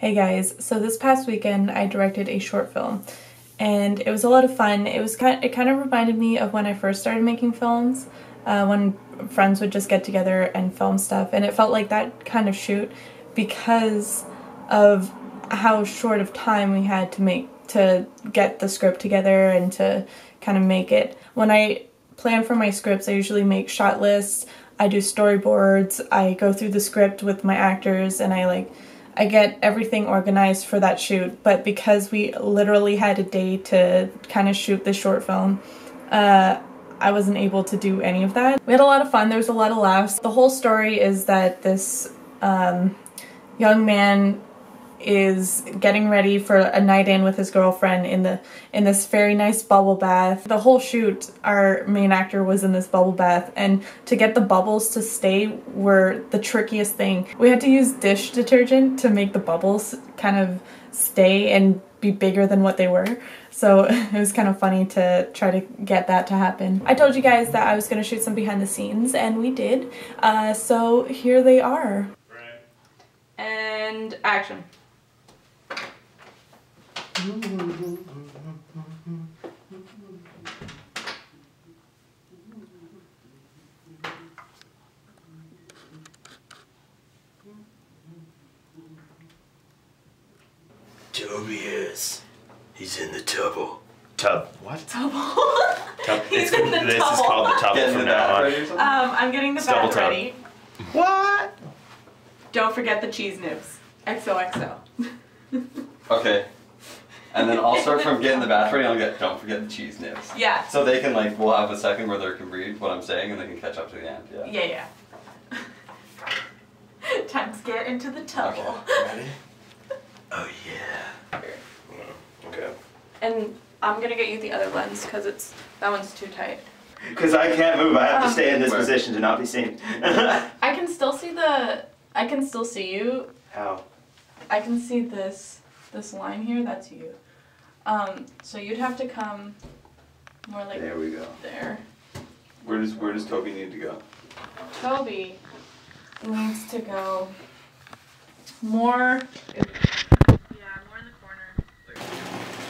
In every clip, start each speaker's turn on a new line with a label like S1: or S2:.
S1: Hey guys, so this past weekend I directed a short film and it was a lot of fun. It was kind it kind of reminded me of when I first started making films, uh, when friends would just get together and film stuff and it felt like that kind of shoot because of how short of time we had to make to get the script together and to kind of make it. When I plan for my scripts, I usually make shot lists, I do storyboards, I go through the script with my actors and I like I get everything organized for that shoot, but because we literally had a day to kind of shoot the short film, uh, I wasn't able to do any of that. We had a lot of fun, there was a lot of laughs. The whole story is that this um, young man is getting ready for a night in with his girlfriend in the in this very nice bubble bath. The whole shoot, our main actor was in this bubble bath, and to get the bubbles to stay were the trickiest thing. We had to use dish detergent to make the bubbles kind of stay and be bigger than what they were. So it was kind of funny to try to get that to happen. I told you guys that I was going to shoot some behind the scenes, and we did. Uh, so here they are. And action.
S2: Toby is. He's in the tubble.
S3: Tub. What?
S1: Double.
S3: Tub.
S1: He's
S3: It's,
S1: in the
S3: this is called the tubble
S4: Getting
S3: from
S4: the
S3: now on.
S4: ready or something?
S1: Um, I'm getting the
S3: It's double
S1: bath
S3: tub.
S1: ready.
S3: What?
S1: Don't forget the cheese nibs. XOXO.
S4: Okay. And then I'll start from getting the bath ready. I'll get. Don't forget the cheese nibs.
S1: Yeah.
S4: So they can like. We'll have a second where they can read what I'm saying, and they can catch up to the end. Yeah.
S1: Yeah, yeah. Time to get into the tubble.
S4: Okay. Ready?
S2: Oh yeah.
S3: Okay.
S1: And I'm gonna get you the other lens because it's that one's too tight.
S3: Because I can't move. I have to
S1: Um,
S3: stay in this
S4: Where?
S3: position to not be seen.
S1: I can still see the. I can still see you.
S3: How?
S1: I can see this this line here. That's you. Um. So you'd have to come more like
S4: There we go.
S1: there.
S4: Where does Where does Toby need to go?
S1: Toby needs to go more. Yeah, more in the corner.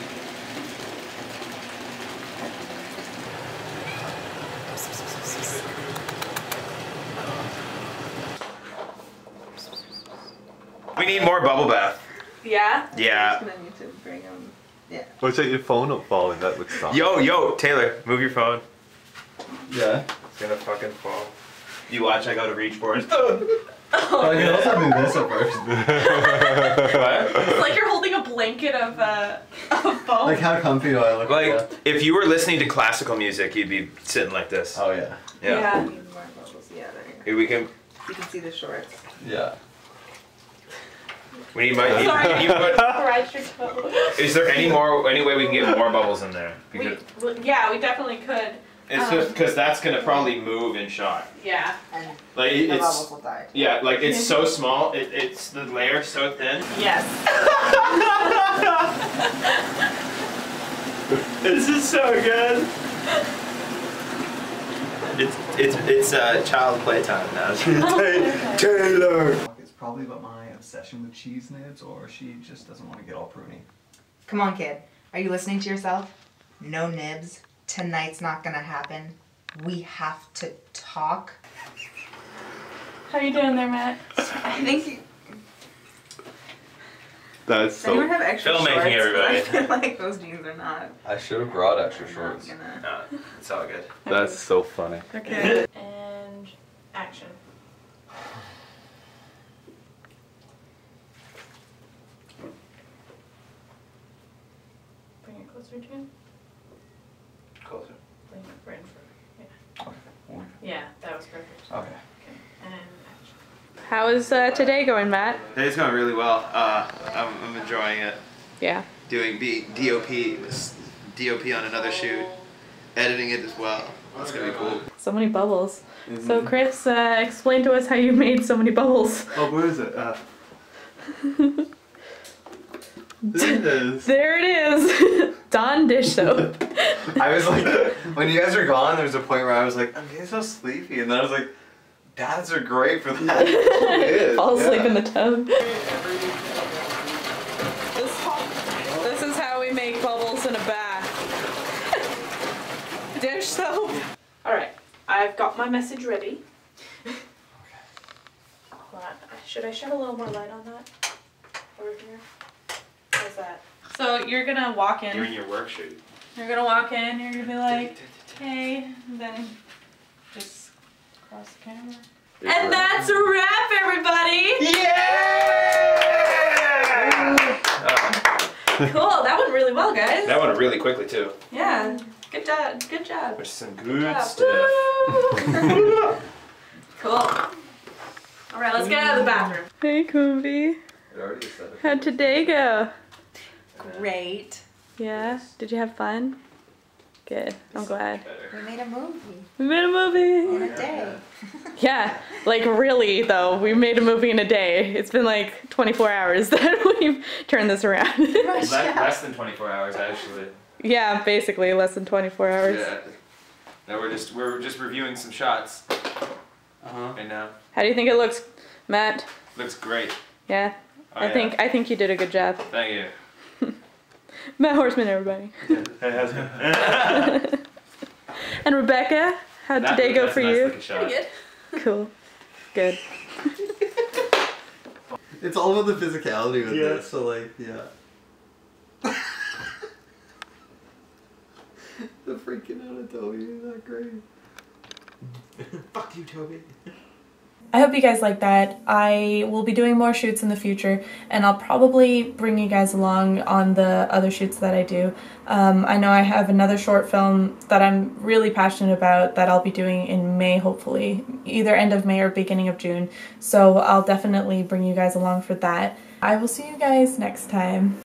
S3: We need more bubble bath.
S1: Yeah.
S3: Yeah.
S1: I'm just gonna need to bring him. Yeah.
S5: What's that? Your phone not falling? That looks soft.
S3: Yo, yo, Taylor, move your phone.
S4: Yeah.
S3: It's gonna fucking fall. You watch. I go to reach for it.
S4: Oh, you also do this at first.
S3: what?
S1: It's like you're holding a blanket of uh of foam.
S4: Like how comfy do I look?
S3: Like,
S4: Yeah.
S3: if you were listening to classical music, you'd be sitting like this.
S4: Oh yeah.
S3: Yeah.
S1: Need more. Yeah,
S3: Here we can.
S1: You can see the shorts.
S4: Yeah.
S3: We need my.
S1: Sorry.
S3: You put,
S1: Ride your toe.
S3: is there any more? Any way we can get more bubbles in there?
S1: We, well, yeah, we definitely could.
S3: it's
S1: um,
S3: just because that's gonna probably move in shot.
S1: Yeah.
S6: and
S3: Like
S6: the
S3: it's.
S6: bubbles will die.
S3: Yeah, like it's so small. It, it's the layer so thin.
S1: Yes.
S3: This is so good. It's it's it's uh, child playtime now. Taylor.
S7: It's probably about my obsession with cheese nibs, or she just doesn't want to get all pruny.
S6: Come on, kid. Are you listening to yourself? No nibs. Tonight's not gonna happen. We have to talk.
S1: How you doing there, Matt?
S6: I think you.
S5: That's
S6: Does anyone
S5: so.
S6: have extra
S3: Filmmaking,
S6: shorts?
S3: everybody.
S6: I feel like those jeans are not.
S4: I should have brought extra shorts.
S6: gonna.
S3: No, it's all good.
S5: That's so funny.
S1: Okay. and action. Closer to you.
S4: Closer.
S1: Bring it right in front.
S4: Okay.
S1: Yeah. Yeah, that was perfect.
S4: Okay.
S1: Okay. And action. How is uh, today going, Matt?
S3: Today's going really well. Uh, I'm, I'm enjoying it.
S1: Yeah.
S3: Doing B, DOP, this DOP on another shoot, editing it as well. That's gonna be cool.
S1: So many bubbles. So Chris, uh, explain to us how you made so many bubbles.
S5: Oh, where is it? Uh, there it is.
S1: Dawn dish soap.
S4: I was like, when you guys were gone, there was a point where I was like, I'm getting so sleepy, and then I was like, dads are great for that.
S1: Fall asleep
S4: yeah.
S1: in the tub. This, this is how we make bubbles in a bath.
S8: dish soap.
S1: All right, I've got my message ready. Should I shed a little more light on that? Over here? How's that? So you're gonna walk in.
S3: You're your work shoot.
S1: You're gonna walk in, you're gonna be like, hey, and then just cross the camera. And that's a wrap, everybody! Yay! Cool, that went really well, guys.
S3: That went really quickly too.
S1: Yeah, good job, good job.
S3: Which is some good
S1: Yeah.
S3: stuff.
S1: cool. Alright, let's get out of the bathroom. Hey, Kumbi.
S9: It already said.
S1: How'd today go?
S6: Great.
S1: Yeah? Did you have fun? Good, I'm glad.
S6: We made a movie
S1: We made a movie.
S6: in a day.
S1: Yeah, like really though, we made a movie in a day. It's been like 24 hours that we've turned this around.
S3: Less, less than 24 hours actually.
S1: yeah, basically less than 24 hours.
S3: Yeah. Now we're just we're just reviewing some shots
S9: Uh-huh.
S3: right now.
S1: How do you think it looks, Matt?
S3: Looks great.
S1: Yeah,
S3: Oh,
S1: I
S3: yeah.
S1: think I think you did a good job.
S3: Thank you.
S1: Matt Horseman, everybody.
S3: Hey, how's it?
S1: And Rebecca, how'd
S3: That-
S1: today go
S3: that's
S1: for
S3: a nice
S1: you?
S3: looking shot.
S1: Cool. Good.
S4: It's all about the physicality with
S3: Yeah.
S4: this, so like, yeah. the freaking out of Toby is not great. Fuck you, Toby.
S1: I hope you guys like that. I will be doing more shoots in the future, and I'll probably bring you guys along on the other shoots that I do. Um, I know I have another short film that I'm really passionate about that I'll be doing in May, hopefully, either end of May or beginning of June. So I'll definitely bring you guys along for that. I will see you guys next time.